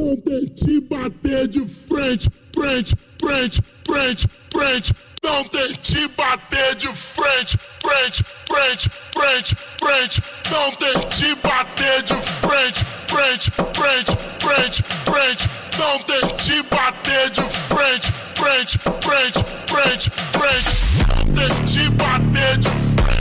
Não tente bater de frente, frente, frente, frente, frente. Não tem te bater de frente, frente, frente, frente, frente. Não tente bater de frente, frente, frente, frente, frente. Não tente bater de frente, frente, frente, frente, frente. Não tente bater de frente.